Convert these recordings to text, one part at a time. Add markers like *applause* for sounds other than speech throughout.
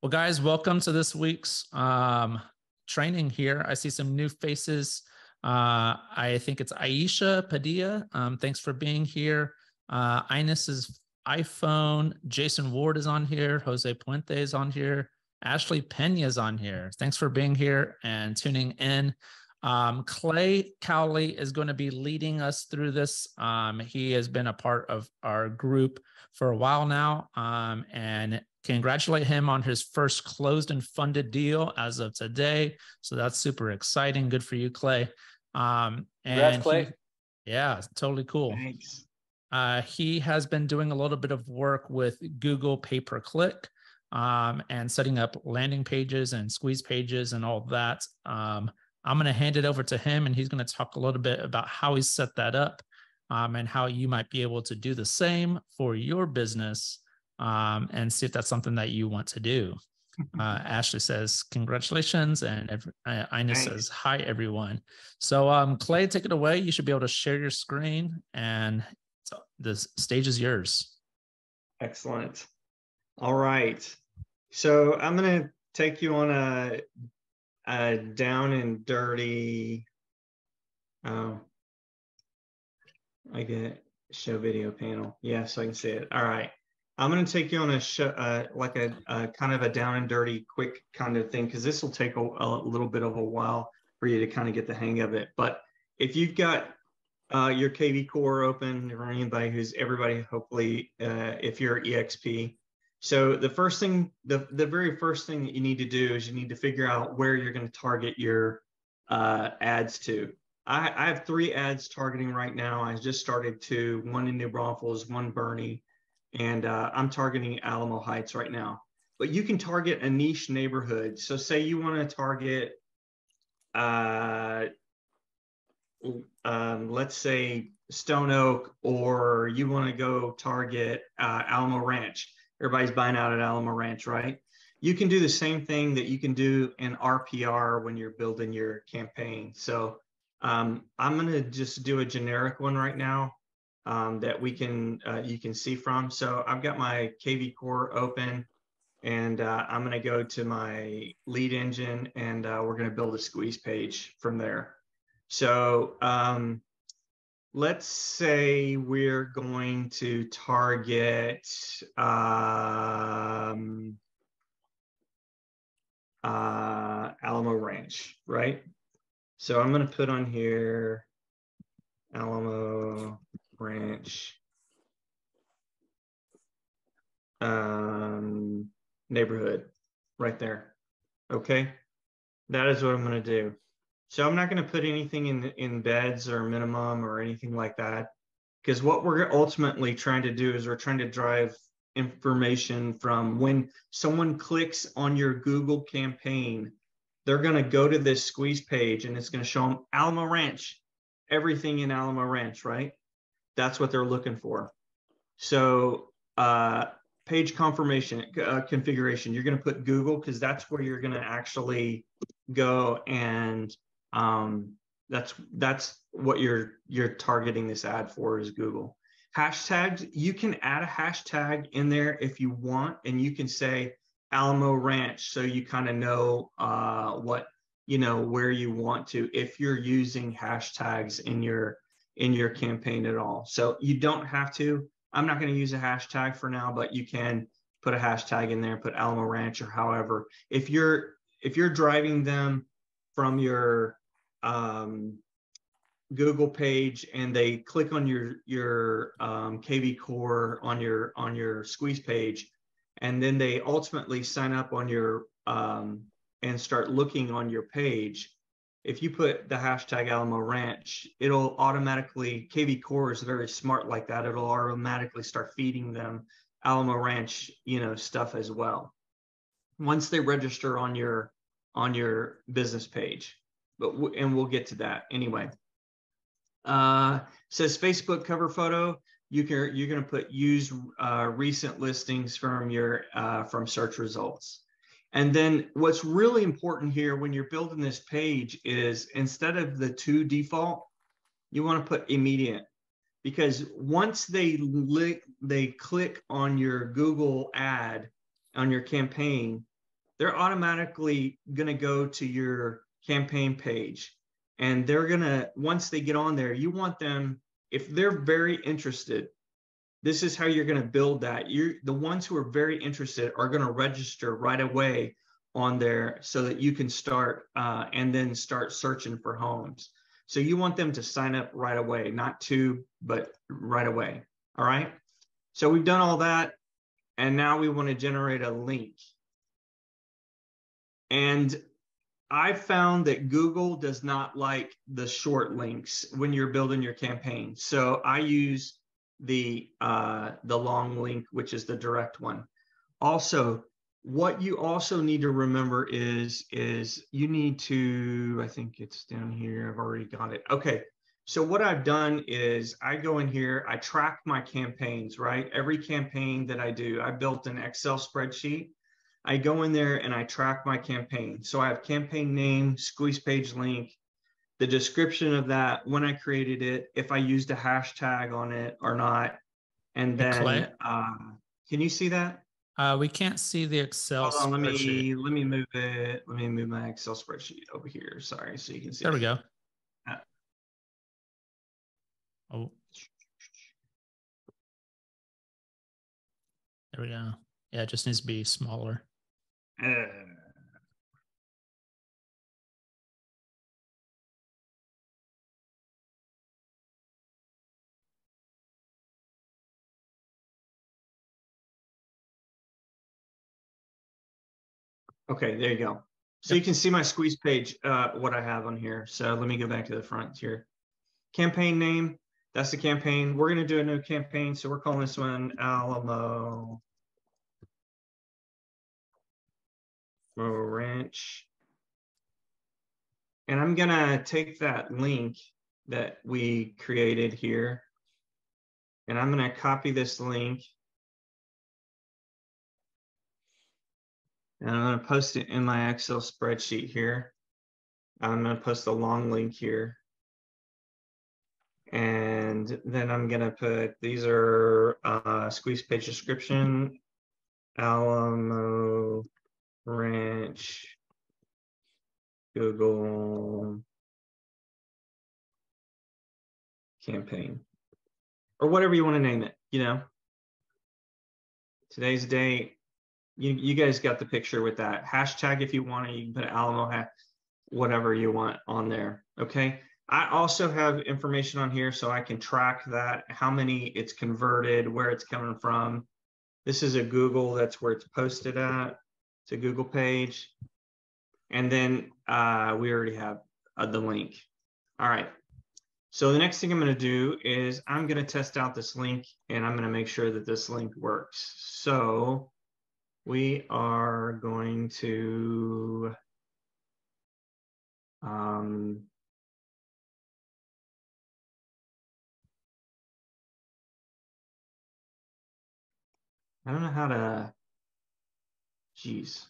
Well, guys, welcome to this week's um, training here. I see some new faces. Uh, I think it's Aisha Padilla. Um, thanks for being here. Uh, Inez's iPhone. Jason Ward is on here. Jose Puente is on here. Ashley Pena is on here. Thanks for being here and tuning in. Um, Clay Cowley is going to be leading us through this. Um, he has been a part of our group for a while now, um, and congratulate him on his first closed and funded deal as of today. So that's super exciting. Good for you, Clay. Um, and Congrats, Clay. He, yeah, totally cool. Thanks. Uh, he has been doing a little bit of work with Google pay per click um, and setting up landing pages and squeeze pages and all that. Um, I'm going to hand it over to him and he's going to talk a little bit about how he set that up um, and how you might be able to do the same for your business um, and see if that's something that you want to do. *laughs* Uh, Ashley says, Congratulations. And every, uh, Ina says, Hi, everyone. So, um, Clay, take it away. You should be able to share your screen and the stage is yours. Excellent. All right. So I'm going to take you on a, a down and dirty. Oh, I get show video panel. Yeah, so I can see it. All right. I'm going to take you on a show, uh, like a, a kind of a down and dirty, quick kind of thing, because this will take a, a little bit of a while for you to kind of get the hang of it. But if you've got uh, your KV core open or anybody who's everybody, hopefully, uh, if you're EXP. So the first thing, the, the very first thing that you need to do is you need to figure out where you're going to target your uh, ads to. I, I have three ads targeting right now. I just started to one in New Braunfels, one Boerne, and uh, I'm targeting Alamo Heights right now. But you can target a niche neighborhood. So say you want to target uh, um, let's say Stone Oak, or you want to go target uh, Alamo Ranch. Everybody's buying out at Alamo Ranch, right? You can do the same thing that you can do in RPR when you're building your campaign. So um, I'm going to just do a generic one right now um, that we can uh, you can see from. So I've got my KV Core open, and uh, I'm going to go to my lead engine, and uh, we're going to build a squeeze page from there. So um, let's say we're going to target um, uh, Alamo Ranch, right? So I'm going to put on here Alamo Ranch um, neighborhood right there. Okay. That is what I'm going to do. So I'm not going to put anything in in beds or minimum or anything like that, because what we're ultimately trying to do is we're trying to drive information from when someone clicks on your Google campaign, they're going to go to this squeeze page and it's going to show them Alamo Ranch, everything in Alamo Ranch, right? That's what they're looking for. So uh, page confirmation uh, configuration, you're going to put Google because that's where you're going to actually go and um, that's that's what you're you're targeting this ad for is Google. Hashtags, you can add a hashtag in there if you want, and you can say Alamo Ranch, so you kind of know uh, what you know where you want to if you're using hashtags in your in your campaign at all. So you don't have to. I'm not going to use a hashtag for now, but you can put a hashtag in there, put Alamo Ranch or however. If you're if you're driving them from your um, Google page and they click on your your um, KV Core on your on your squeeze page, and then they ultimately sign up on your um, and start looking on your page. If you put the hashtag Alamo Ranch, it'll automatically KV Core is very smart like that. It'll automatically start feeding them Alamo Ranch, you know, stuff as well. Once they register on your on your business page but w- and we'll get to that anyway. Uh, says Facebook cover photo. You can you're going to put use uh, recent listings from your uh, from search results. And then what's really important here when you're building this page is instead of the two default, you want to put immediate because once they li- they click on your Google ad on your campaign, they're automatically going to go to your campaign page. And they're going to once they get on there you want them if they're very interested this is how you're going to build that. You the ones who are very interested are going to register right away on there so that you can start uh, and then start searching for homes. So you want them to sign up right away not to but right away. All right? So we've done all that and now we want to generate a link and I found that Google does not like the short links when you're building your campaign. So I use the uh, the long link, which is the direct one. Also, what you also need to remember is is you need to I think it's down here. I've already got it. Okay. So what I've done is I go in here, I track my campaigns, right? Every campaign that I do, I built an Excel spreadsheet I go in there and I track my campaign. So I have campaign name, squeeze page link, the description of that, when I created it, if I used a hashtag on it or not. And then, uh, can you see that? Uh, we can't see the Excel. Hold on, let me let me move it. Let me move my Excel spreadsheet over here. Sorry, so you can see. There we go. Uh, oh, there we go. Yeah, it just needs to be smaller. Uh, okay, there you go. So you can see my squeeze page, uh, what I have on here. So let me go back to the front here. Campaign name, that's the campaign. We're going to do a new campaign. So we're calling this one Alamo Ranch. And I'm gonna take that link that we created here and I'm gonna copy this link and I'm gonna post it in my Excel spreadsheet here. I'm gonna post the long link here. And then I'm gonna put, these are uh, squeeze page description, Alamo Ranch, Google campaign, or whatever you want to name it, you know. Today's date, you, you guys got the picture with that. Hashtag if you want it, you can put Alamo hat, whatever you want on there. Okay. I also have information on here so I can track that, how many it's converted, where it's coming from. This is a Google, that's where it's posted at to Google page. And then uh, we already have uh, the link. All right. So the next thing I'm going to do is I'm going to test out this link and I'm going to make sure that this link works. So we are going to um, I don't know how to Jeez.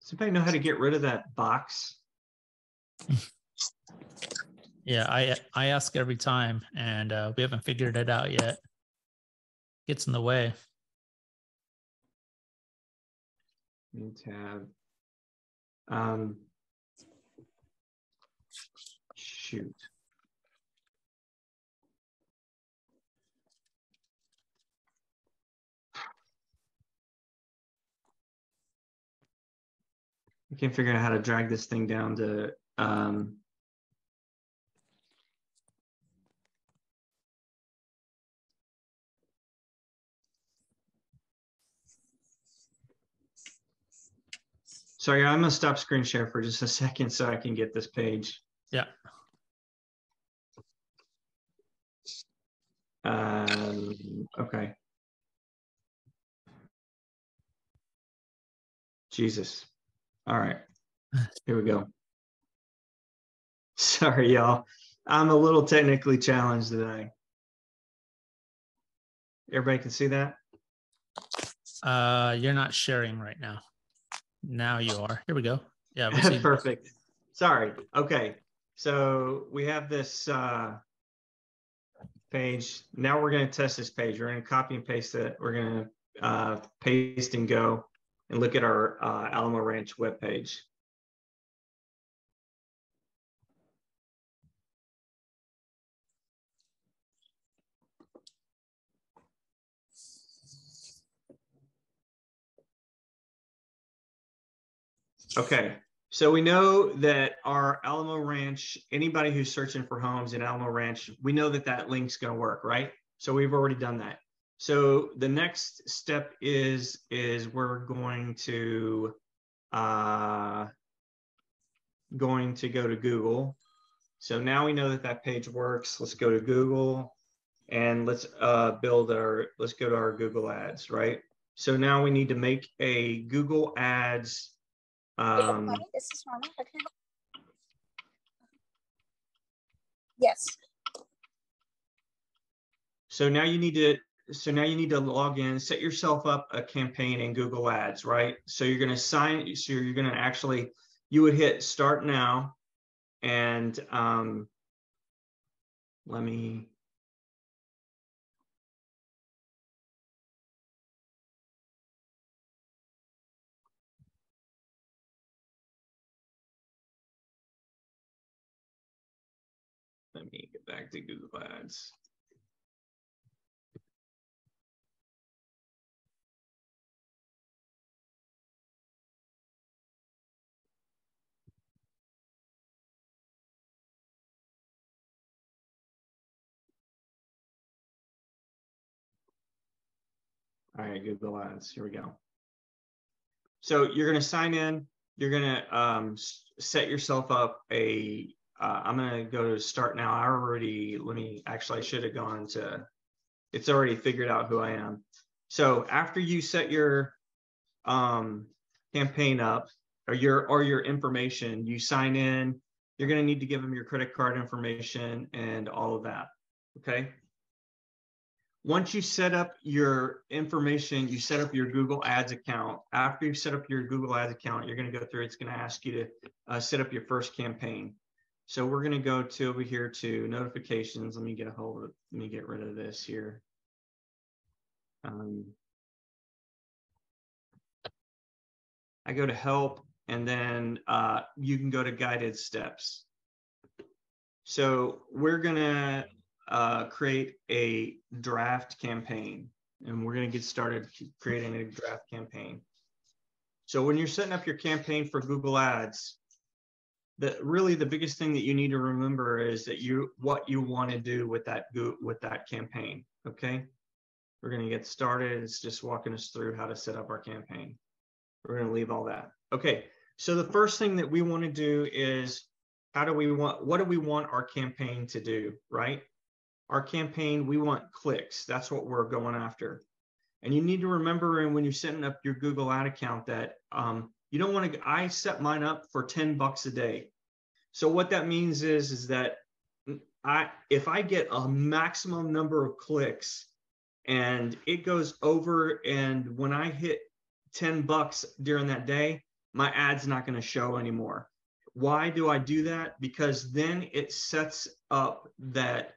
Does anybody know how to get rid of that box? *laughs* yeah, I I ask every time, and uh, we haven't figured it out yet. Gets in the way. New tab. Um, shoot. I can't figure out how to drag this thing down to um, Sorry, I'm gonna stop screen share for just a second so I can get this page. Yeah. Um, okay. Jesus. All right. *laughs* Here we go. Sorry, y'all. I'm a little technically challenged today. Everybody can see that? Uh, you're not sharing right now. Now you are. Here we go. Yeah. *laughs* Perfect. Sorry. Okay. So we have this uh, page. Now we're going to test this page. We're going to copy and paste it. We're going to uh, paste and go and look at our uh, Alamo Ranch webpage. Okay, so we know that our Alamo Ranch, anybody who's searching for homes in Alamo Ranch, we know that that link's going to work, right? So we've already done that. So the next step is is we're going to uh, going to go to Google. So now we know that that page works. Let's go to Google and let's uh, build our let's go to our Google Ads, right? So now we need to make a Google Ads um, this is. Okay. Yes. So now you need to so now you need to log in, set yourself up a campaign in Google Ads, right? So you're going to sign. So you're going to actually you would hit start now, and um, let me Let me get back to Google Ads. All right, Google Ads. Here we go. So you're going to sign in. You're going to um, set yourself up a uh, I'm going to go to start now. I already, let me, actually, I should have gone to, it's already figured out who I am. So after you set your um, campaign up or your, or your information, you sign in, you're going to need to give them your credit card information and all of that. Okay. Once you set up your information, you set up your Google Ads account. After you set up your Google Ads account, you're going to go through, it's going to ask you to uh, set up your first campaign. So we're going to go to over here to notifications. Let me get a hold of, let me get rid of this here. Um, I go to help and then uh, you can go to guided steps. So we're going to uh, create a draft campaign. And we're going to get started creating a draft campaign. So when you're setting up your campaign for Google Ads, the really the biggest thing that you need to remember is that you what you want to do with that with that campaign okay? We're going to get started. It's just walking us through how to set up our campaign. We're going to leave all that. Okay so the first thing that we want to do is how do we want what do we want our campaign to do right our campaign we want clicks. That's what we're going after. And you need to remember and when you're setting up your google ad account that um, you don't want to i set mine up for 10 bucks a day. So what that means is is that i if i get a maximum number of clicks and it goes over and when i hit 10 bucks during that day my ad's not going to show anymore. Why do i do that? Because then it sets up that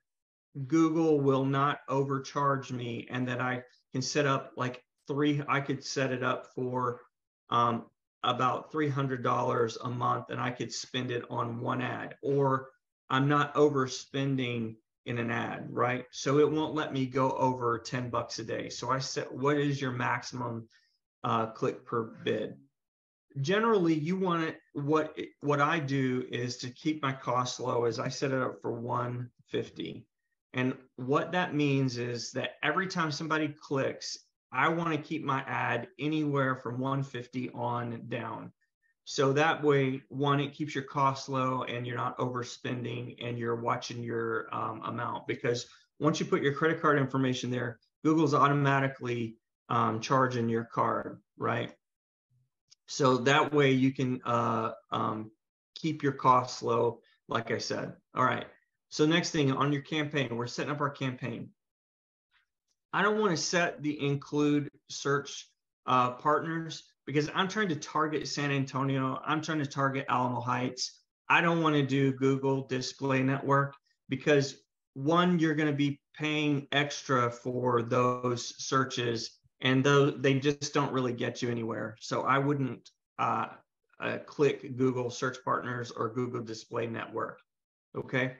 google will not overcharge me and that i can set up like three i could set it up for um, about $300 a month and I could spend it on one ad, or I'm not overspending in an ad, right? So it won't let me go over 10 bucks a day. So I said, what is your maximum uh, click per bid? Generally, you want it. What what I do is to keep my costs low. Is I set it up for 150, and what that means is that every time somebody clicks, I want to keep my ad anywhere from 150 on down. So that way, one, it keeps your costs low and you're not overspending and you're watching your um, amount because once you put your credit card information there, Google's automatically um, charging your card, right? So that way you can uh, um, keep your costs low, like I said. All right. So next thing on your campaign, we're setting up our campaign. I don't want to set the include search uh, partners because I'm trying to target San Antonio. I'm trying to target Alamo Heights. I don't want to do Google Display Network because one, you're going to be paying extra for those searches, and those they just don't really get you anywhere. So I wouldn't uh, uh, click Google Search Partners or Google Display Network. Okay.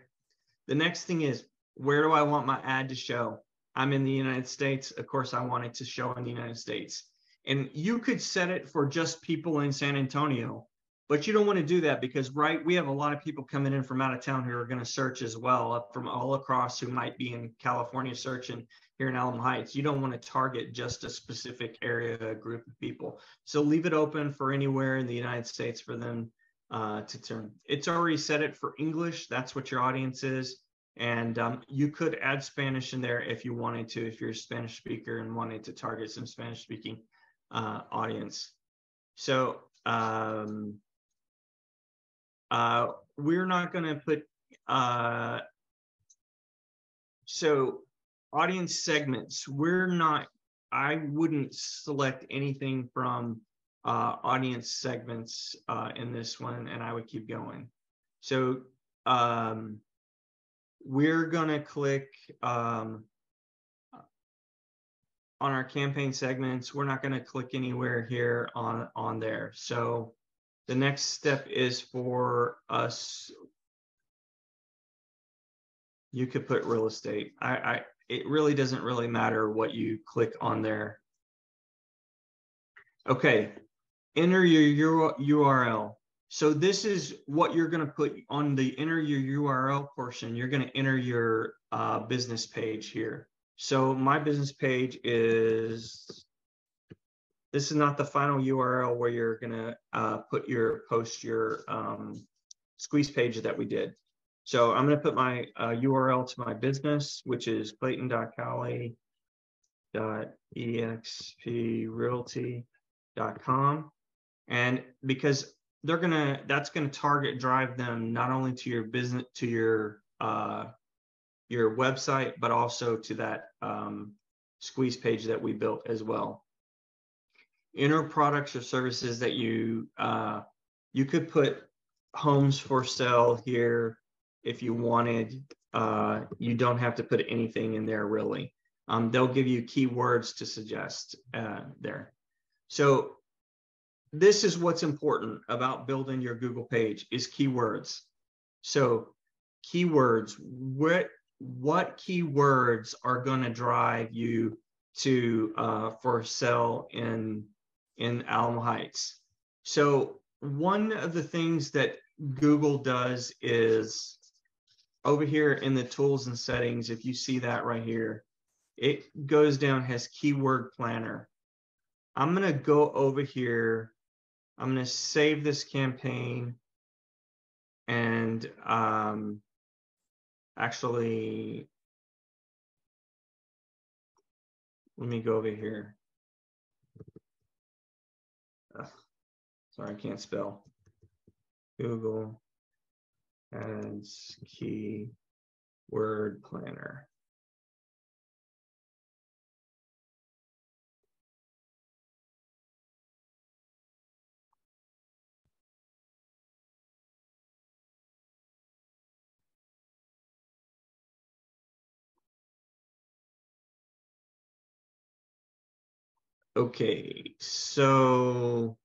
The next thing is where do I want my ad to show? I'm in the United States. Of course, I want it to show in the United States. And you could set it for just people in San Antonio, but you don't want to do that because, right, we have a lot of people coming in from out of town who are going to search as well, up from all across who might be in California searching here in Alamo Heights. You don't want to target just a specific area, a group of people. So leave it open for anywhere in the United States for them uh, to turn. It's already set it for English. That's what your audience is. And um, you could add Spanish in there if you wanted to, if you're a Spanish speaker and wanted to target some Spanish speaking uh, audience. So um, uh, we're not going to put, uh, so audience segments, we're not, I wouldn't select anything from uh, audience segments uh, in this one, and I would keep going. So um, we're going to click um, on our campaign segments. We're not going to click anywhere here on, on there. So the next step is for us. You could put real estate. I, I it really doesn't really matter what you click on there. Okay, enter your URL. So this is what you're going to put on the enter your URL portion. You're going to enter your uh, business page here. So my business page is, this is not the final URL where you're going to uh, put your, post your um, squeeze page that we did. So I'm going to put my uh, URL to my business, which is clayton.cowley.exprealty.com. And because they're to, that's to target drive them not only to your business, to your, uh, your website, but also to that um, squeeze page that we built as well. Inner products or services that you, uh, you could put homes for sale here if you wanted. Uh, you don't have to put anything in there really. Um, they'll give you keywords to suggest uh, there. So this is what's important about building your Google page is keywords. So keywords, what what keywords are going to drive you to uh, for sale in in Alamo Heights? So one of the things that Google does is over here in the tools and settings, if you see that right here, it goes down, has keyword planner. I'm going to go over here. I'm going to save this campaign and um, actually, let me go over here. Ugh, sorry, I can't spell. Google as key word planner. Okay, so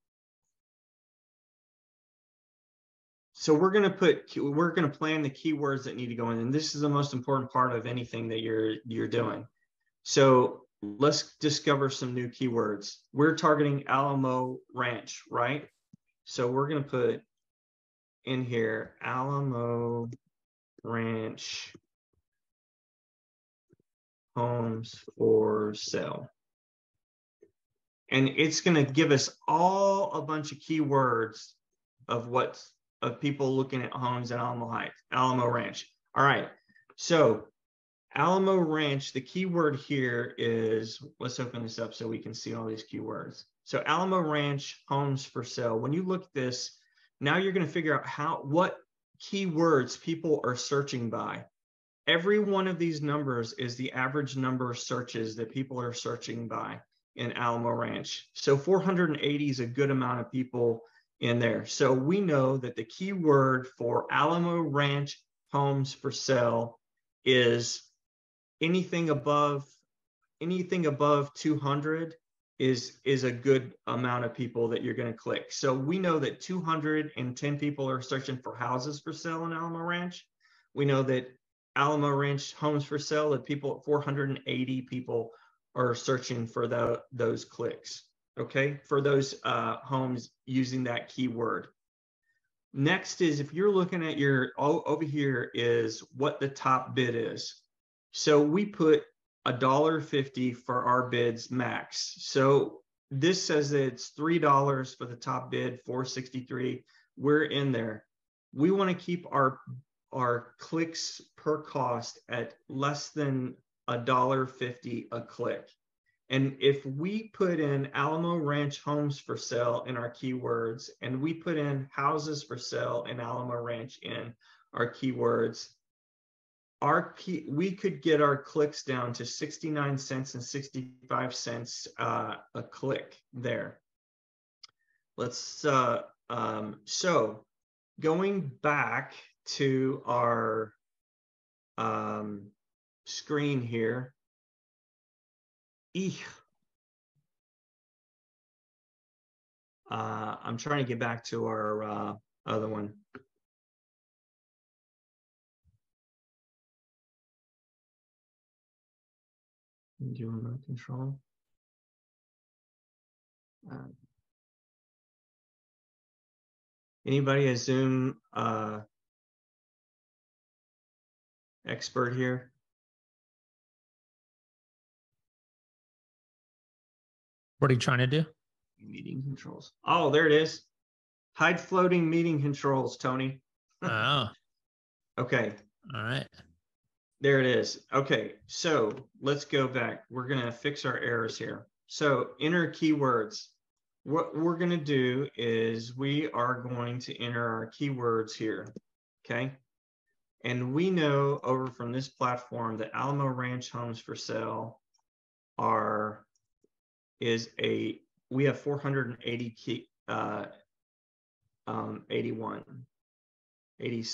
so we're going to put we're going to plan the keywords that need to go in and this is the most important part of anything that you're you're doing. So let's discover some new keywords. We're targeting alamo ranch right? So we're going to put in here alamo ranch homes for sale and it's going to give us all a bunch of keywords of what of people looking at homes in Alamo Heights, Alamo Ranch. All right. So Alamo Ranch, the keyword here is, let's open this up so we can see all these keywords. So Alamo Ranch homes for sale. When you look at this, now you're going to figure out how, what keywords people are searching by. Every one of these numbers is the average number of searches that people are searching by in Alamo Ranch. So 480 is a good amount of people in there. So we know that the key word for Alamo Ranch homes for sale is anything above anything above 200 is is a good amount of people that you're going to click. So we know that 210 people are searching for houses for sale in Alamo Ranch. We know that Alamo Ranch homes for sale that people 480 people are searching for the, those clicks. Okay, for those uh, homes using that keyword. Next is if you're looking at your oh, over here is what the top bid is. So we put a dollar fifty for our bids max. So this says that it's three dollars for the top bid, four sixty three. We're in there. We want to keep our our clicks per cost at less than a dollar fifty a click. And if we put in Alamo Ranch homes for sale in our keywords, and we put in houses for sale in Alamo Ranch in our keywords, our key we could get our clicks down to 69 cents and 65 cents uh, a click there. Let's uh, um, so going back to our um, screen here. Eek. Uh, I'm trying to get back to our uh, other one. Do remote control. Uh, anybody a Zoom uh, expert here? What are you trying to do? Meeting controls. Oh, there it is. Hide floating meeting controls, Tony. *laughs* oh. Okay. All right. There it is. Okay, so let's go back. We're going to fix our errors here. So enter keywords. What we're going to do is we are going to enter our keywords here. Okay. And we know over from this platform that Alamo Ranch Homes for Sale is a we have 480 key uh um 81 80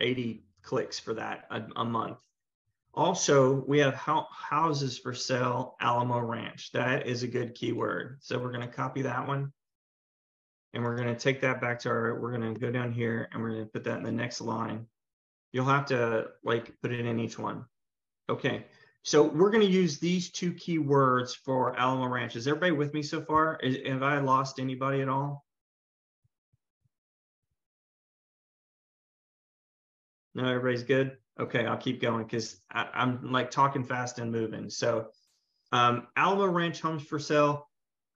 80 clicks for that a, a month. Also, we have ho- houses for sale, Alamo Ranch. That is a good keyword. So we're going to copy that one. And we're going to take that back to our, we're going to go down here and we're going to put that in the next line. You'll have to like put it in each one. Okay. So we're going to use these two keywords for Alamo Ranch. Is everybody with me so far? Is, have I lost anybody at all? No, everybody's good. Okay, I'll keep going because I'm like talking fast and moving. So, um, Alamo Ranch homes for sale,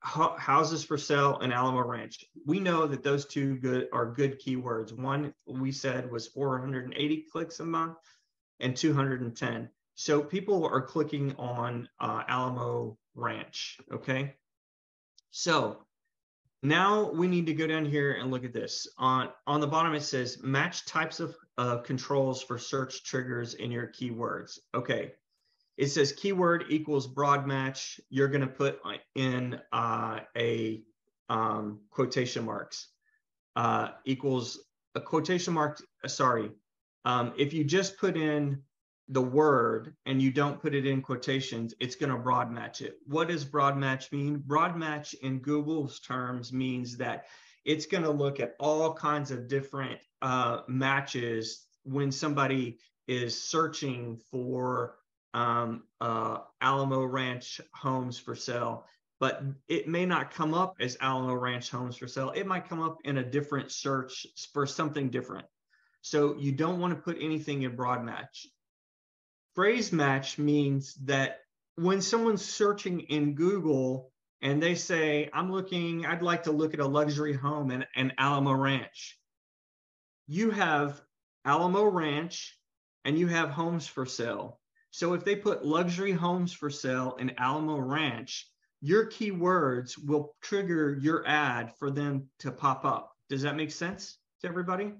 ho- houses for sale, and Alamo Ranch. We know that those two good are good keywords. One we said was 480 clicks a month, and 210. So people are clicking on uh, Alamo Ranch. Okay, so now we need to go down here and look at this. On, on the bottom, it says match types of uh, controls for search triggers in your keywords. Okay. It says keyword equals broad match. You're going to put in uh, a um, quotation marks uh, equals a quotation mark. Uh, sorry. Um, if you just put in the word and you don't put it in quotations, it's going to broad match it. What does broad match mean? Broad match in Google's terms means that it's going to look at all kinds of different uh, matches when somebody is searching for um, uh, Alamo Ranch homes for sale. But it may not come up as Alamo Ranch homes for sale. It might come up in a different search for something different. So you don't want to put anything in broad match phrase match means that when someone's searching in Google and they say, I'm looking, I'd like to look at a luxury home in, in Alamo Ranch, you have Alamo Ranch and you have homes for sale. So if they put luxury homes for sale in Alamo Ranch, your keywords will trigger your ad for them to pop up. Does that make sense to everybody?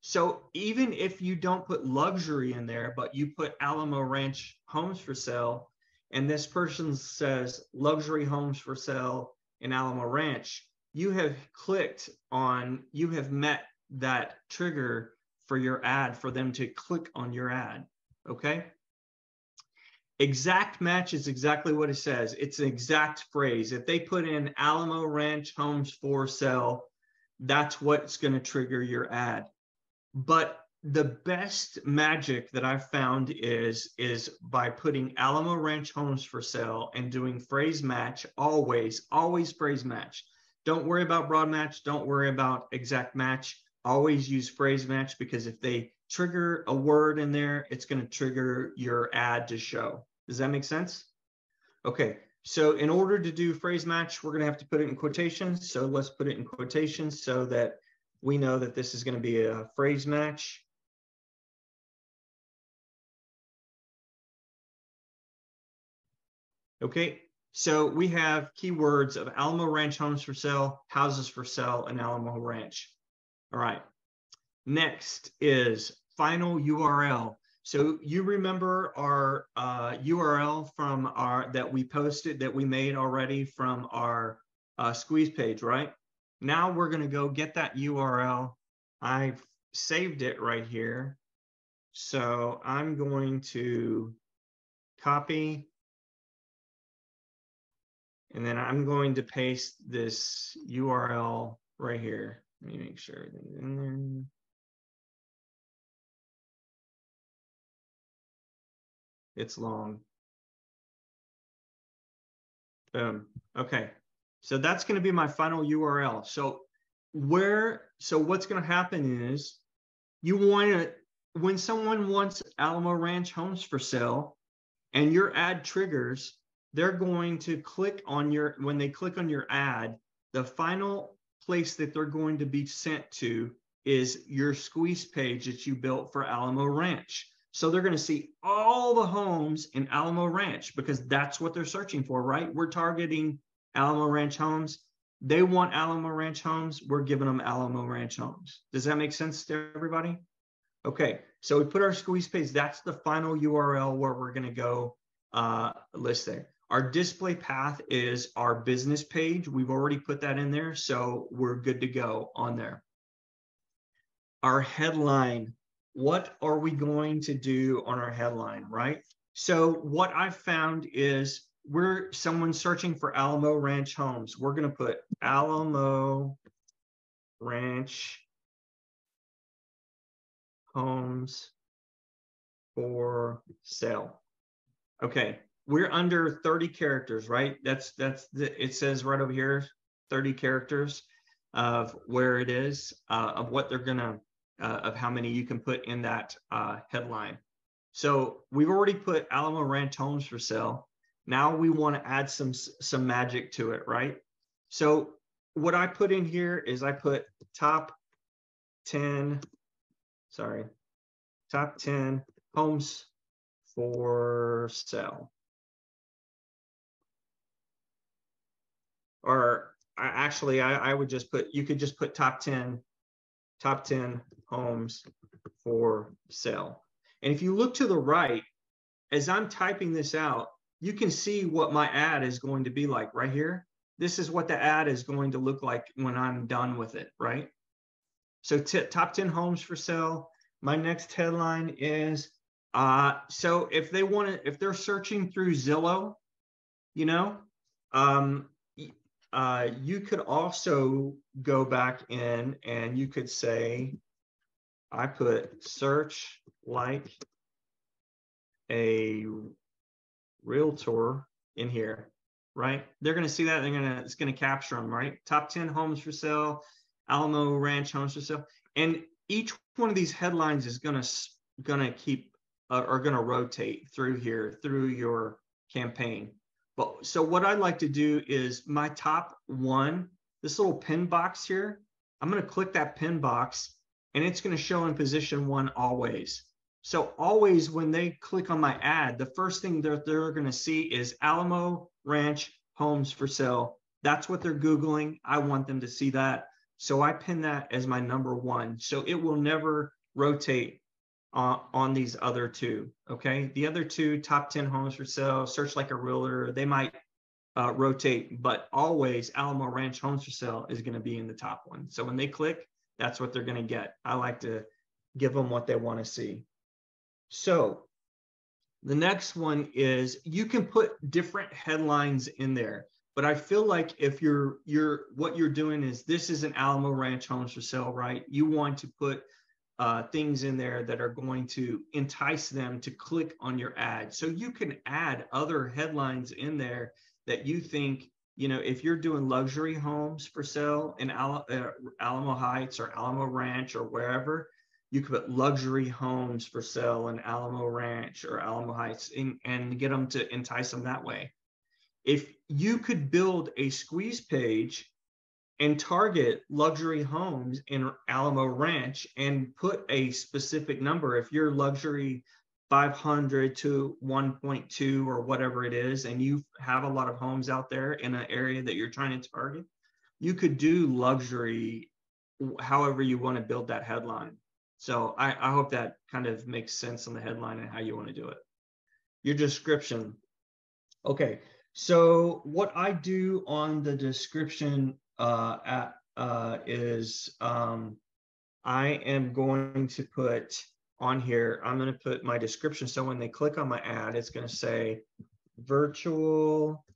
So even if you don't put luxury in there, but you put Alamo Ranch homes for sale, and this person says luxury homes for sale in Alamo Ranch, you have clicked on, you have met that trigger for your ad for them to click on your ad. Okay. Exact match is exactly what it says. It's an exact phrase. If they put in Alamo Ranch homes for sale, that's what's going to trigger your ad. But the best magic that I've found is is by putting Alamo Ranch homes for sale and doing phrase match always, always phrase match. Don't worry about broad match. Don't worry about exact match. Always use phrase match because if they trigger a word in there, it's going to trigger your ad to show. Does that make sense? Okay, so in order to do phrase match, we're going to have to put it in quotations. So let's put it in quotations so that we know that this is going to be a phrase match. Okay, so we have keywords of Alamo Ranch homes for sale, houses for sale, and Alamo Ranch. All right. Next is final URL. So you remember our uh, URL from our that we posted that we made already from our uh, squeeze page, right? Now we're going to go get that URL. I've saved it right here. So I'm going to copy and then I'm going to paste this URL right here. Let me make sure everything's in there. It's long. Boom. Okay. So that's going to be my final URL. So where, so what's going to happen is you want to, when someone wants Alamo Ranch homes for sale and your ad triggers, they're going to click on your, when they click on your ad, the final place that they're going to be sent to is your squeeze page that you built for Alamo Ranch. So they're going to see all the homes in Alamo Ranch because that's what they're searching for, right? We're targeting Alamo Ranch homes. They want Alamo Ranch homes. We're giving them Alamo Ranch homes. Does that make sense to everybody? Okay, so we put our squeeze page. That's the final URL where we're going to go uh, list there. Our display path is our business page. We've already put that in there, so we're good to go on there. Our headline, what are we going to do on our headline, right? So what I've found is we're someone searching for Alamo Ranch homes. We're going to put Alamo Ranch homes for sale. Okay, we're under 30 characters, right? That's that's the, it says right over here, 30 characters of where it is, uh, of what they're gonna, uh, of how many you can put in that uh, headline. So we've already put Alamo Ranch homes for sale. Now we want to add some some magic to it, right? So what I put in here is I put top 10, sorry, top 10 homes for sale. or actually I, I would just put you could just put top 10 top 10 homes for sale and if you look to the right as i'm typing this out you can see what my ad is going to be like right here. This is what the ad is going to look like when i'm done with it right? So top 10 homes for sale. My next headline is uh so if they want to if they're searching through zillow you know um uh, you could also go back in and you could say, I put search like a realtor in here, right? They're going to see that. They're going to, it's going to capture them, right? Top 10 homes for sale, Alamo Ranch homes for sale. And each one of these headlines is going to, going to keep, uh, are going to rotate through here, through your campaign. But so what I'd like to do is my top one, this little pin box here, I'm going to click that pin box and it's going to show in position one always. So always when they click on my ad, the first thing that they're going to see is Alamo Ranch homes for sale. That's what they're Googling. I want them to see that. So I pin that as my number one. So it will never rotate on, on these other two. Okay. The other two top 10 homes for sale, search like a realtor, they might uh, rotate, but always Alamo Ranch homes for sale is going to be in the top one. So when they click, that's what they're going to get. I like to give them what they want to see. So the next one is you can put different headlines in there. But I feel like if you're you're what you're doing is this is an Alamo Ranch homes for sale, right? You want to put uh, things in there that are going to entice them to click on your ad. So you can add other headlines in there that you think, you know, if you're doing luxury homes for sale in Al- uh, Alamo Heights or Alamo Ranch or wherever, you could put luxury homes for sale in Alamo Ranch or Alamo Heights and, and get them to entice them that way. If you could build a squeeze page and target luxury homes in Alamo Ranch and put a specific number, if you're luxury 500 to 1.2 or whatever it is, and you have a lot of homes out there in an area that you're trying to target, you could do luxury however you want to build that headline. So I, I hope that kind of makes sense on the headline and how you want to do it. Your description. Okay, so what I do on the description uh, at, uh, is um, I am going to put on here, I'm going to put my description. So when they click on my ad, it's going to say virtual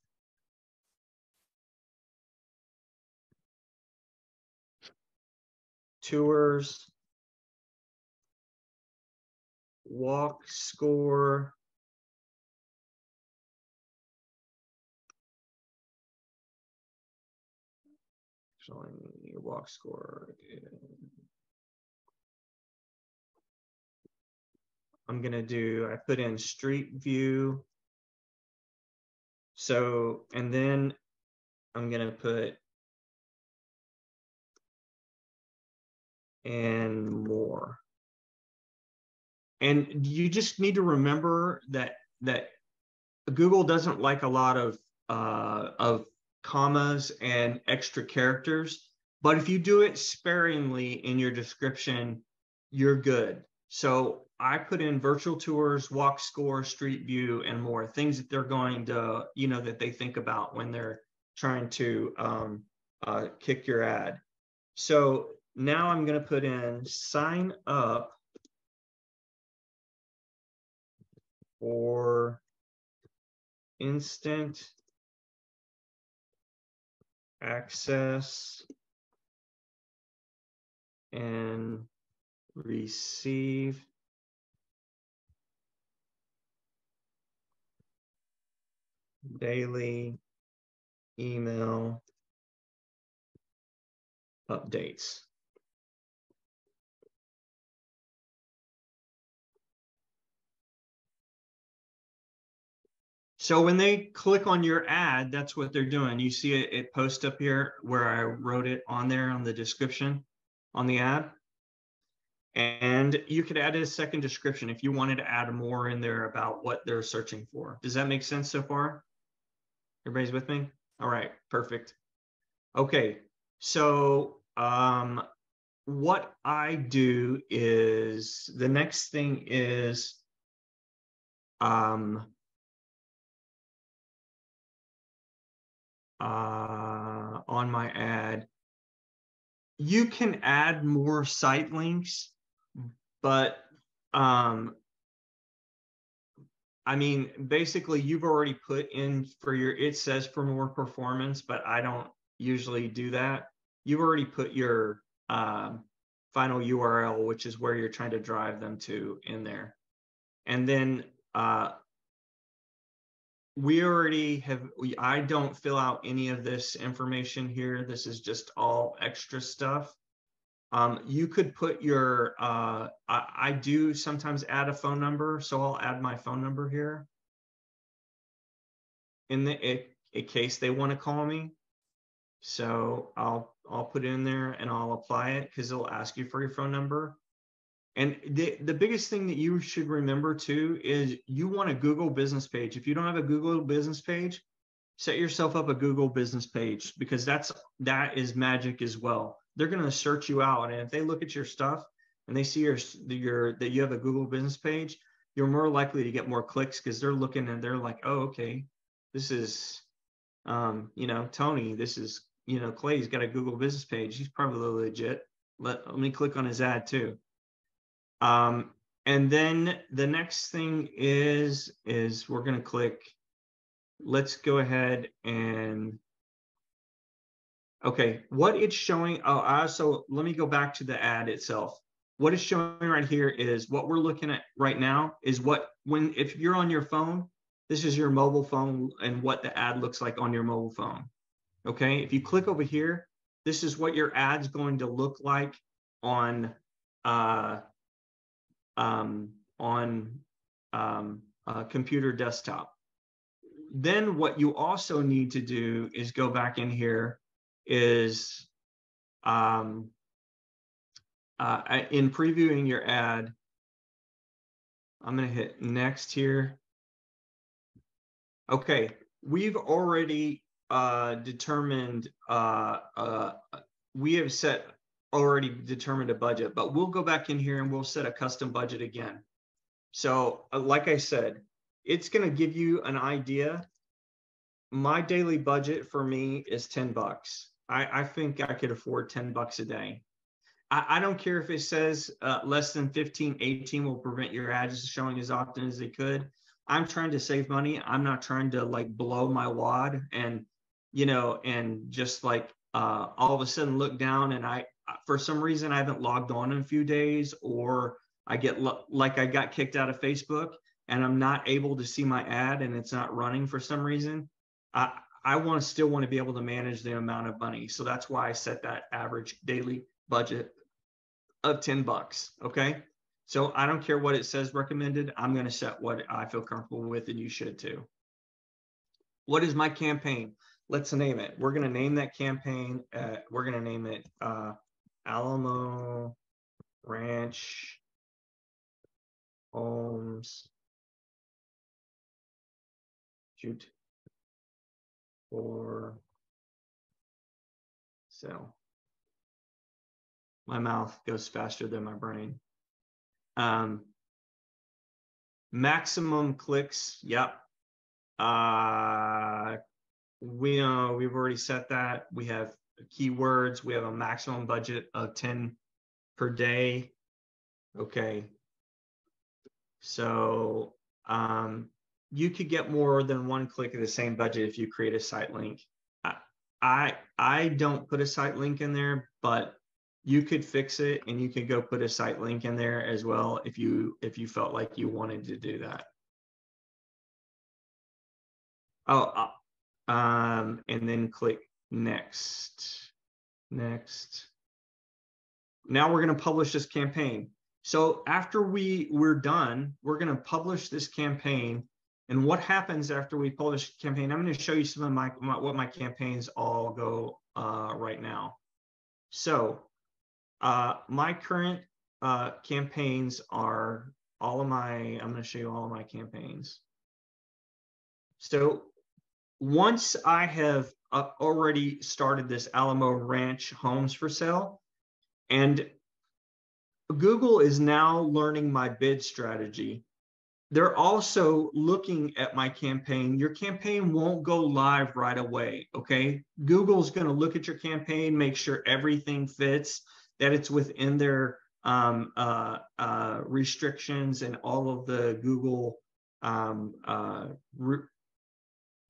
tours walk score. Showing your walk score. I'm gonna do, I put in street view. So, and then I'm gonna put and more and you just need to remember that that Google doesn't like a lot of uh, of commas and extra characters. But if you do it sparingly in your description, you're good. So I put in virtual tours, walk score, street view, and more things that they're going to, you know, that they think about when they're trying to um, uh, kick your ad. So now I'm going to put in sign up for instant access and receive daily email updates. So when they click on your ad, that's what they're doing. You see it, it post up here where I wrote it on there on the description on the ad. And you could add a second description if you wanted to add more in there about what they're searching for. Does that make sense so far? Everybody's with me? All right, perfect. Okay, so um, what I do is the next thing is um, uh, on my ad. You can add more site links, but um, I mean, basically, you've already put in for your, it says for more performance, but I don't usually do that. You've already put your um, final URL, which is where you're trying to drive them to in there. And then uh, we already have we i don't fill out any of this information here. This is just all extra stuff. Um, you could put your uh, I, I, do sometimes add a phone number so i'll add my phone number here. In the in, in case they want to call me. So i'll i'll put it in there and i'll apply it because it'll ask you for your phone number and the, the biggest thing that you should remember too is you want a Google business page. If you don't have a Google business page, set yourself up a Google business page because that's that is magic as well. They're going to search you out, and if they look at your stuff and they see your your that you have a Google business page, you're more likely to get more clicks because they're looking and they're like, oh, okay, this is, um, you know, Tony. This is you know Clay's got a Google business page. He's probably legit. Let let me click on his ad too. Um, and then the next thing is, is we're going to click, let's go ahead and, okay, what it's showing. Oh, uh, so let me go back to the ad itself. What it's showing right here is what we're looking at right now is what, when, if you're on your phone, this is your mobile phone and what the ad looks like on your mobile phone. Okay. If you click over here, this is what your ad's going to look like on, uh, um, on um, a computer desktop. Then what you also need to do is go back in here is um, uh, in previewing your ad, I'm going to hit next here. Okay, we've already uh, determined, uh, uh, we have set already determined a budget, but we'll go back in here and we'll set a custom budget again. So uh, like I said, it's going to give you an idea. My daily budget for me is 10 bucks. I, I think I could afford 10 bucks a day. I, I don't care if it says uh, less than 15, 18 will prevent your ads showing as often as they could. I'm trying to save money. I'm not trying to like blow my wad and, you know, and just like uh, all of a sudden look down and I, for some reason I haven't logged on in a few days, or I get lo- like I got kicked out of Facebook and I'm not able to see my ad and it's not running for some reason. I I want to still want to be able to manage the amount of money, so that's why I set that average daily budget of 10 bucks. Okay. So I don't care what it says recommended. I'm going to set what I feel comfortable with, and you should too. What is my campaign? Let's name it. We're going to name that campaign. Uh, we're going to name it uh, Alamo Ranch Homes shoot for sale. My mouth goes faster than my brain. Um, maximum clicks. Yep. Uh, we know uh, we've already set that. We have keywords. We have a maximum budget of 10 per day. Okay. So um, you could get more than one click of the same budget if you create a site link. I, I, I don't put a site link in there, but you could fix it and you could go put a site link in there as well if you if you felt like you wanted to do that. Oh, uh, um, and then click next, next. Now we're going to publish this campaign. So after we we're done, we're going to publish this campaign. And what happens after we publish the campaign? I'm going to show you some of my, my what my campaigns all go uh, right now. So uh, my current uh, campaigns are all of my. I'm going to show you all of my campaigns. So once I have uh, already started this Alamo Ranch homes for sale. And Google is now learning my bid strategy. They're also looking at my campaign. Your campaign won't go live right away. Okay. Google's going to look at your campaign, make sure everything fits, that it's within their um, uh, uh, restrictions and all of the Google um, uh,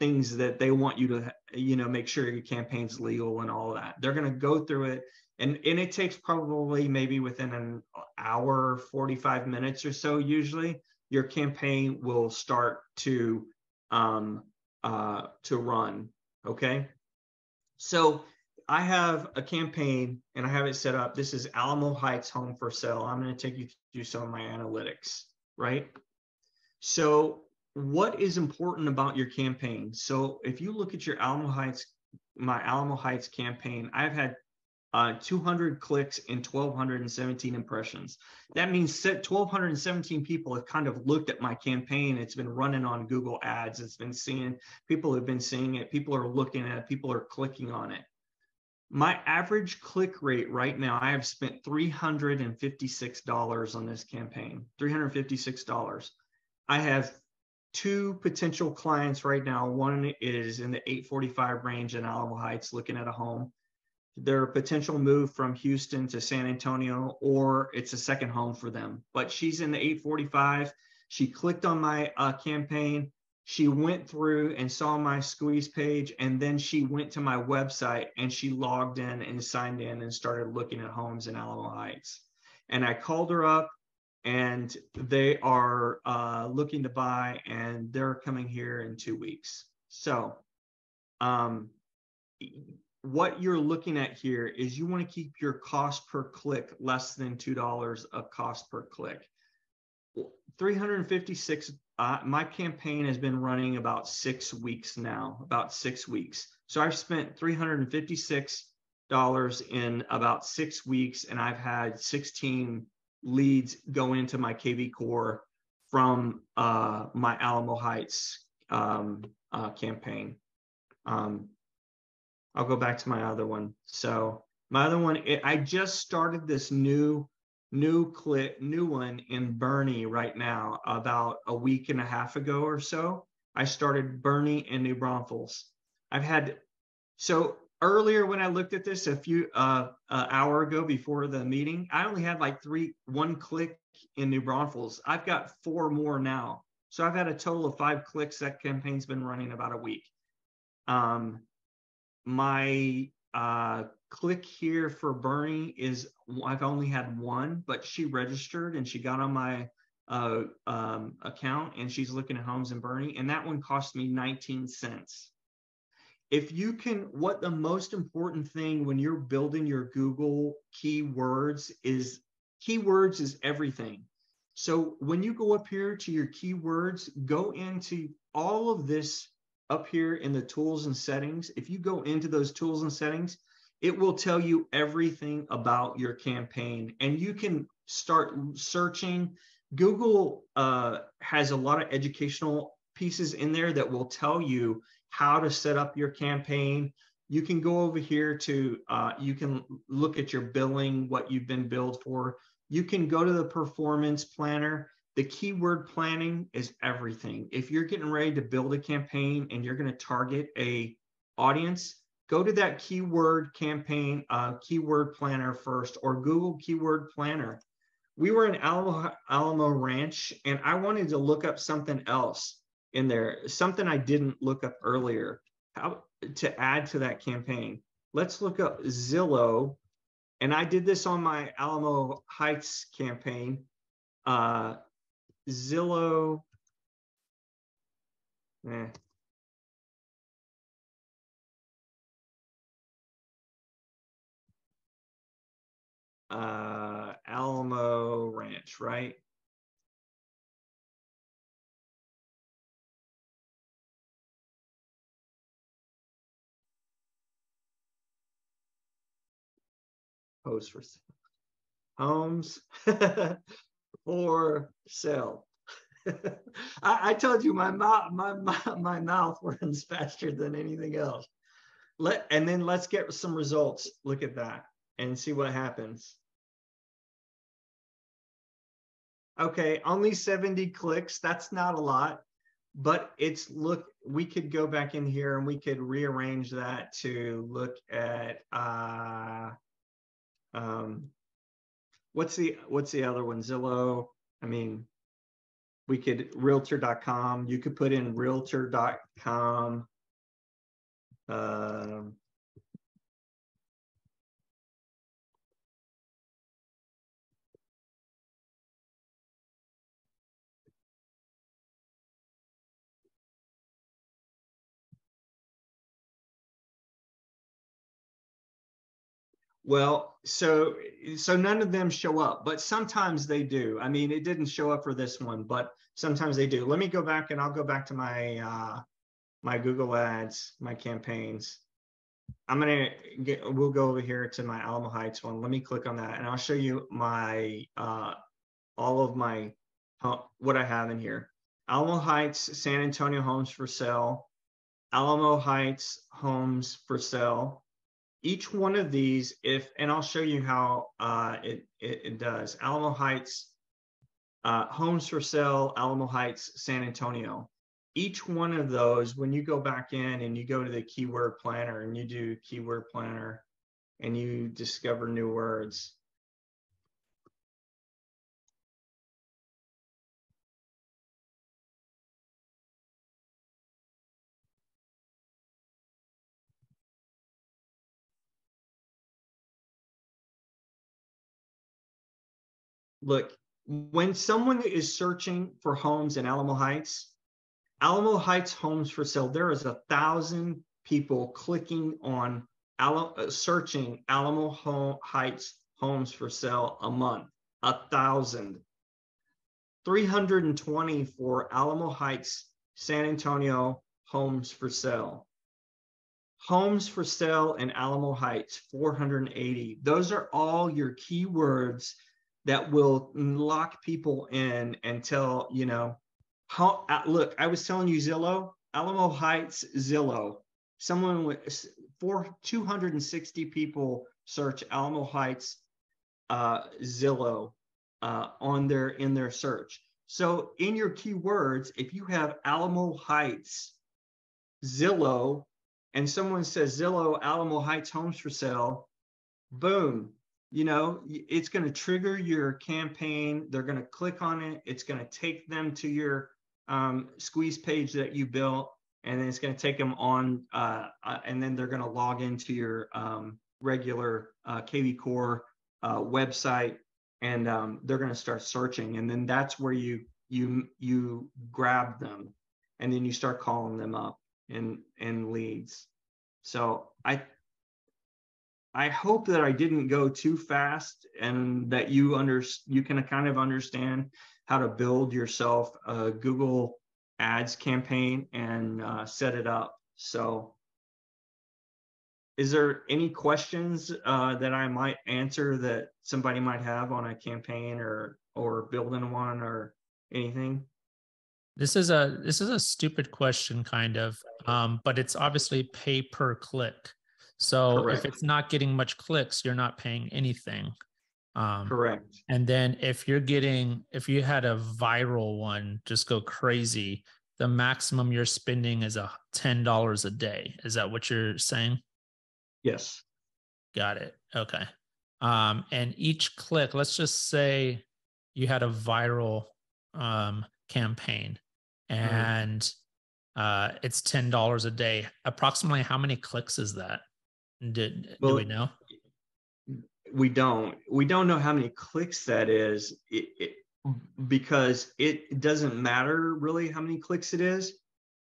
things that they want you to you know make sure your campaign's legal and all that. They're going to go through it and and it takes probably maybe within an hour 45 minutes or so usually your campaign will start to um uh to run okay? So i have a campaign and i have it set up. This is alamo heights home for sale. I'm going to take you through some of my analytics right? So what is important about your campaign? So if you look at your Alamo Heights, my Alamo Heights campaign, I've had uh, 200 clicks and 1,217 impressions. That means 1,217 people have kind of looked at my campaign. It's been running on Google Ads. It's been seeing, people have been seeing it. People are looking at it. People are clicking on it. My average click rate right now, I have spent $356 on this campaign, $356. I have two potential clients right now. One is in the 845 range in Alamo Heights looking at a home. their potential move from Houston to San Antonio, or it's a second home for them. But she's in the 845. She clicked on my uh, campaign. She went through and saw my squeeze page, and then she went to my website and she logged in and signed in and started looking at homes in Alamo Heights. And I called her up, and they are uh, looking to buy, and they're coming here in two weeks. So, um, what you're looking at here is you want to keep your cost per click less than $2 of cost per click. 356, uh, my campaign has been running about six weeks now, about six weeks. So I've spent $356 in about six weeks, and I've had 16 leads go into my KV core from uh, my Alamo Heights um, uh, campaign. Um, I'll go back to my other one. So my other one, it, I just started this new new clip, new one in Boerne right now, about a week and a half ago or so. I started Boerne and New Braunfels. I've had so earlier when I looked at this a few uh, uh hour ago before the meeting, I only had like three one click in New Braunfels. I've got four more now. So I've had a total of five clicks. That campaign's been running about a week. Um, my uh, click here for Boerne is I've only had one, but she registered and she got on my uh, um, account and she's looking at homes in Boerne, and that one cost me 19 cents. If you can, what the most important thing when you're building your Google keywords is keywords is everything. So when you go up here to your keywords, go into all of this up here in the tools and settings, if you go into those tools and settings, it will tell you everything about your campaign and you can start searching. Google uh, has a lot of educational pieces in there that will tell you how to set up your campaign. You can go over here to, uh, you can look at your billing, what you've been billed for. You can go to the performance planner the keyword planning is everything. If you're getting ready to build a campaign and you're going to target a audience, go to that keyword campaign, uh, keyword planner first, or Google keyword planner. We were in Alamo, Alamo Ranch, and I wanted to look up something else in there, something I didn't look up earlier. How to add to that campaign? Let's look up Zillow, and I did this on my Alamo Heights campaign. Uh, Zillow. Eh. Uh, Alamo Ranch, right? Post for homes. *laughs* for sale. *laughs* I, I, told you my mouth, my, my, my mouth runs *laughs* faster than anything else. Let and then let's get some results. Look at that and see what happens. Okay, only 70 clicks. That's not a lot, but it's look, we could go back in here and we could rearrange that to look at uh um what's the what's the other one? Zillow. I mean, we could realtor.com. You could put in realtor.com. Um, Well, so so none of them show up, but sometimes they do. I mean, it didn't show up for this one, but sometimes they do. Let me go back and I'll go back to my uh, my Google Ads, my campaigns. I'm gonna get. We'll go over here to my Alamo Heights one. Let me click on that, and I'll show you my uh, all of my uh, what I have in here. Alamo Heights, San Antonio homes for sale. Alamo Heights homes for sale each one of these, if, and I'll show you how uh, it, it, it, does. Alamo Heights, uh, homes for sale, Alamo Heights, San Antonio. Each one of those, when you go back in and you go to the keyword planner and you do keyword planner, and you discover new words. Look, when someone is searching for homes in Alamo Heights, Alamo Heights homes for sale, there is a thousand people clicking on Alamo, uh, searching Alamo home, Heights homes for sale a month. A thousand. 320 for Alamo Heights, San Antonio homes for sale. Homes for sale in Alamo Heights, 480. Those are all your keywords that will lock people in until you know how uh, look i was telling you zillow alamo heights zillow. Someone with four 260 people search alamo heights uh, zillow uh, on their in their search. So in your keywords if you have alamo heights zillow and someone says zillow alamo heights homes for sale boom you know, it's going to trigger your campaign. They're going to click on it. It's going to take them to your um, squeeze page that you built, and then it's going to take them on, uh, uh, and then they're going to log into your um, regular uh, KV Core uh, website, and um, they're going to start searching, and then that's where you you you grab them, and then you start calling them up in in leads. So I I hope that I didn't go too fast and that you under you can kind of understand how to build yourself a Google Ads campaign and uh, set it up. So, is there any questions uh, that I might answer that somebody might have on a campaign or or building one or anything? This is a this is a stupid question, kind of, um, but it's obviously pay per click. So Correct. if it's not getting much clicks, you're not paying anything. Um, Correct. And then if you're getting, if you had a viral one just go crazy, the maximum you're spending is a ten dollars a day. Is that what you're saying? Yes. Got it. Okay. Um, and each click, let's just say you had a viral um, campaign mm-hmm. and mm-hmm. uh, it's ten dollars a day. Approximately how many clicks is that? Did well, do we know? We don't. We don't know how many clicks that is, it, it, because it doesn't matter really how many clicks it is.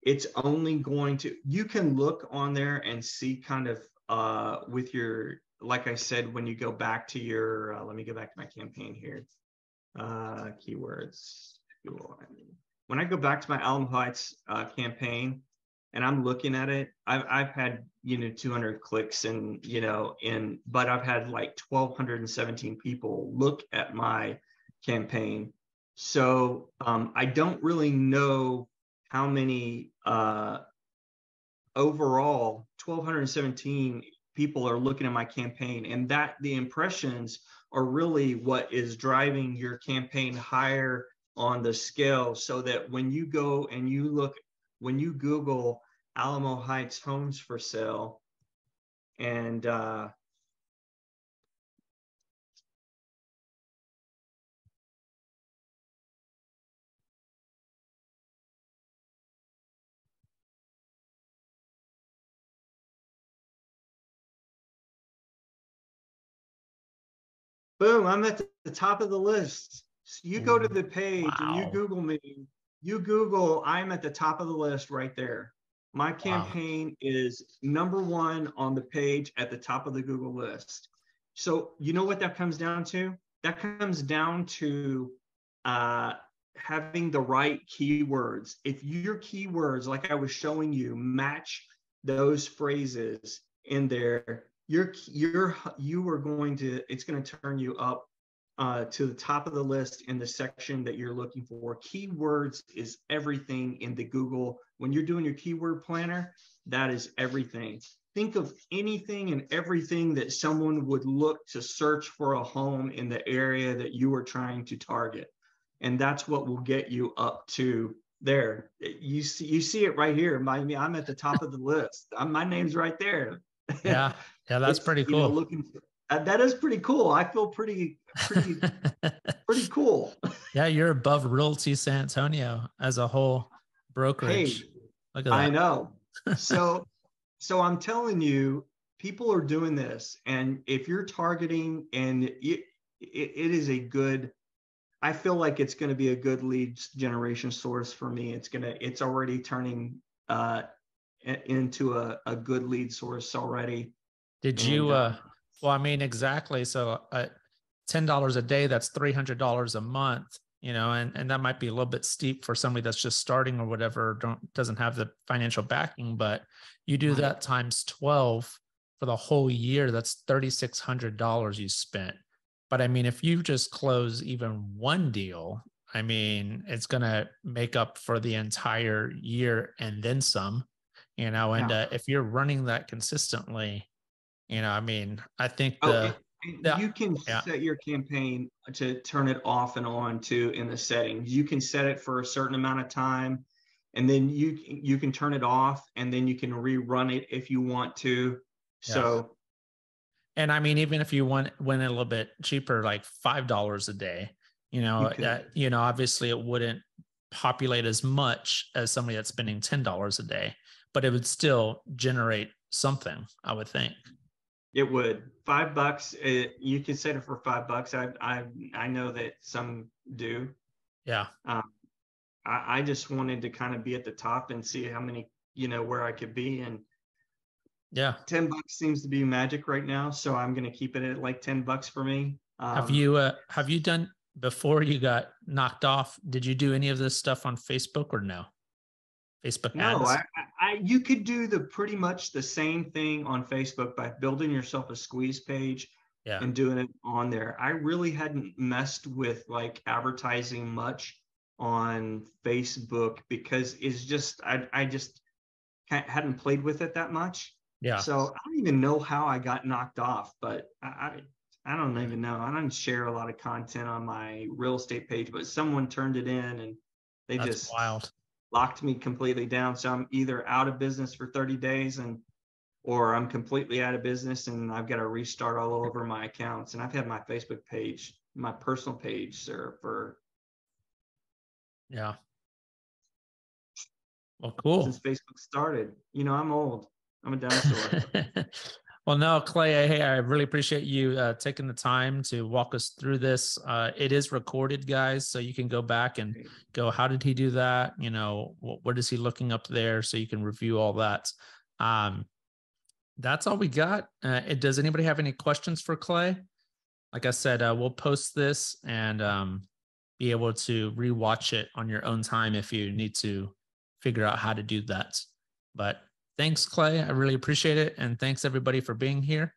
It's only going to. You can look on there and see kind of uh, with your, like I said, when you go back to your. Uh, let me go back to my campaign here. Uh, keywords. When I go back to my Alamo Heights uh, campaign, and I'm looking at it, I've I've had you know 200 clicks and you know in but I've had like 1,217 people look at my campaign. So um, I don't really know how many uh, overall 1,217 people are looking at my campaign, and that the impressions are really what is driving your campaign higher on the scale so that when you go and you look when you Google Alamo Heights homes for sale, and uh, boom, I'm at the top of the list. So you go to the page wow. and you Google me, you Google, I'm at the top of the list right there. My campaign wow. is number one on the page at the top of the Google list. So, you know what that comes down to? That comes down to uh, having the right keywords. If your keywords, like I was showing you, match those phrases in there, you're you're you are going to it's going to turn you up uh, to the top of the list in the section that you're looking for. Keywords is everything in the Google. When you're doing your keyword planner, that is everything. Think of anything and everything that someone would look to search for a home in the area that you are trying to target. And that's what will get you up to there. You see, you see it right here. My, I'm at the top of the list. My name's right there. Yeah, yeah, that's pretty you know, cool. looking for, uh, that is pretty cool. I feel pretty pretty *laughs* pretty cool. yeah, you're above Realty San Antonio as a whole brokerage. Hey, Look at that. I know. So *laughs* so I'm telling you, people are doing this, and if you're targeting, and it, it, it is a good. I feel like it's going to be a good lead generation source for me. It's gonna. It's already turning uh, into a, a good lead source already. Did And, you? uh, uh Well, I mean, exactly. So, uh, ten dollars a day. That's three hundred dollars a month. You know, and and that might be a little bit steep for somebody that's just starting or whatever. Don't doesn't have the financial backing, but you do that times twelve for the whole year. That's thirty six hundred dollars you spent. But I mean, if you just close even one deal, I mean, it's gonna make up for the entire year and then some. You know, and Yeah. uh, if you're running that consistently, you know, I mean, I think the Oh, and- and yeah, you can yeah. set your campaign to turn it off and on too in the settings. You can set it for a certain amount of time, and then you you can turn it off, and then you can rerun it if you want to. Yeah. So and I mean, even if you went went a little bit cheaper, like five dollars a day, you know, could. uh, you know, obviously it wouldn't populate as much as somebody that's spending ten dollars a day, but it would still generate something, I would think. It would five bucks. It, you can set it for five bucks. I I I know that some do. Yeah, I, I just wanted to kind of be at the top and see how many you know where I could be and. yeah. 10 bucks seems to be magic right now so i'm going to keep it at like 10 bucks for me have Um, you uh, have you done before you got knocked off? Did you do any of this stuff on Facebook or no? Facebook no ads. I, I I- you could do the pretty much the same thing on facebook by building yourself a squeeze page yeah, and doing it on there i really hadn't messed with like advertising much on facebook because it's just i, I just hadn't played with it that much yeah. so i don't even know how i got knocked off but i i, I don't even know i don't share a lot of content on my real estate page but someone turned it in and they That's just wild. Locked me completely down. So i'm either out of business for 30 days and or i'm completely out of business and i've got to restart all over my accounts. And i've had my facebook page my personal page sir for Yeah. Well, cool. since facebook started. You know i'm old. I'm a dinosaur *laughs* well, no, Clay, hey, I really appreciate you uh, taking the time to walk us through this. Uh, it is recorded, guys, so you can go back and go, how did he do that? You know, what, what is he looking up there? So you can review all that. Um, that's all we got. Uh, it- does anybody have any questions for Clay? Like I said, uh, we'll post this and um, be able to rewatch it on your own time if you need to figure out how to do that. But thanks, Clay. I really appreciate it. And thanks everybody for being here.